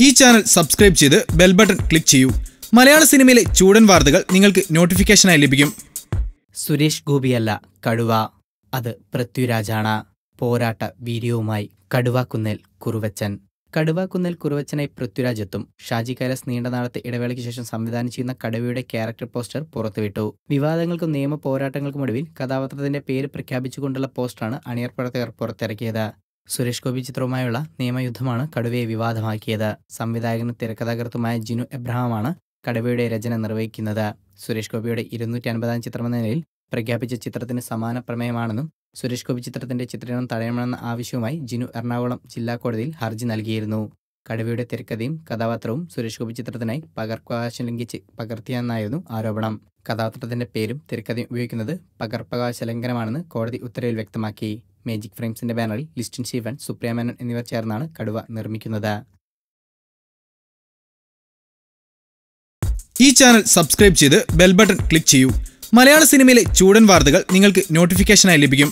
ഈ channel subscribe ചെയ്ത് bell button click ചെയ്യൂ. മലയാള സിനിമയിലെ ചൂടൻ വാർത്തകൾ നിങ്ങൾക്ക് നോട്ടിഫിക്കേഷനായി ലഭിക്കും. സുരേഷ് ഗോപിയല്ല കടുവ. അത് പൃഥ്വിരാജാണ്. പോരാട്ട വീര്യവുമായി കടുവാക്കുന്നേൽ കുറുവച്ചൻ. കടുവാക്കുന്നേൽ കുറുവച്ചനായി പൃഥ്വിരാജ് എത്തും. ഷാജി കൈലാസ് നീണ്ട നാളത്തെ ഇടവേളയ്ക്ക് ശേഷം സംവിധാനം ചെയ്യുന്ന കടുവയുടെ ക്യാരക്ടർ പോസ്റ്റർ പുറത്തുവിട്ടു. വിവാദങ്ങൾക്കും നിയമ പോരാട്ടങ്ങൾക്കും ഒടുവിൽ കഥാപാത്രത്തിന്റെ പേര് പ്രഖ്യാപിച്ചുകൊണ്ടുള്ള പോസ്റ്ററാണ് അണിയർ പ്രവർത്തകർ പുറത്തിറക്കിയത്. സുരേഷ് ഗോപി ചിത്രവുമായുള്ള നിയമയുദ്ധമാണ് കടുവയെ വിവാദമാക്കിയത്. സംവിധായകനും തിരക്കഥാകൃത്തുമായ ജിനു എബ്രഹാമാണ് കടുവയുടെ രചന നിർവഹിക്കുന്നത്. സുരേഷ് ഗോപിയുടെ ഇരുന്നൂറ്റി അൻപതാം ചിത്രമെന്ന നിലയിൽ പ്രഖ്യാപിച്ച ചിത്രത്തിന് സമാന പ്രമേയമാണെന്നും സുരേഷ് ഗോപി ചിത്രത്തിന്റെ ചിത്രീകരണം തടയണമെന്ന ആവശ്യവുമായി ജിനു എറണാകുളം ജില്ലാ കോടതിയിൽ ഹർജി നൽകിയിരുന്നു. കടുവയുടെ തിരക്കഥയും കഥാപാത്രവും സുരേഷ് ഗോപി ചിത്രത്തിനായി പകർപ്പവകാശം ലംഘിച്ച് പകർത്തിയെന്നായിരുന്നു ആരോപണം. കഥാപാത്രത്തിന്റെ പേരും തിരക്കഥയും ഉപയോഗിക്കുന്നത് പകർപ്പകാശ ലംഘനമാണെന്ന് കോടതി ഉത്തരവിൽ വ്യക്തമാക്കി. മേജിക് ഫ്രെയിംസിന്റെ ബാനറിൽ ലിസ്റ്റിൻ ശിവൻ സുപ്രിയ മേനോൻ എന്നിവർ ചേർന്നാണ് കടുവ നിർമ്മിക്കുന്നത്. ഈ ചാനൽ സബ്സ്ക്രൈബ് ചെയ്ത് ബെൽ ബട്ടൺ ക്ലിക്ക് ചെയ്യൂ. മലയാള സിനിമയിലെ ചൂടൻ വാർത്തകൾ നിങ്ങൾക്ക് നോട്ടിഫിക്കേഷനായി ലഭിക്കും.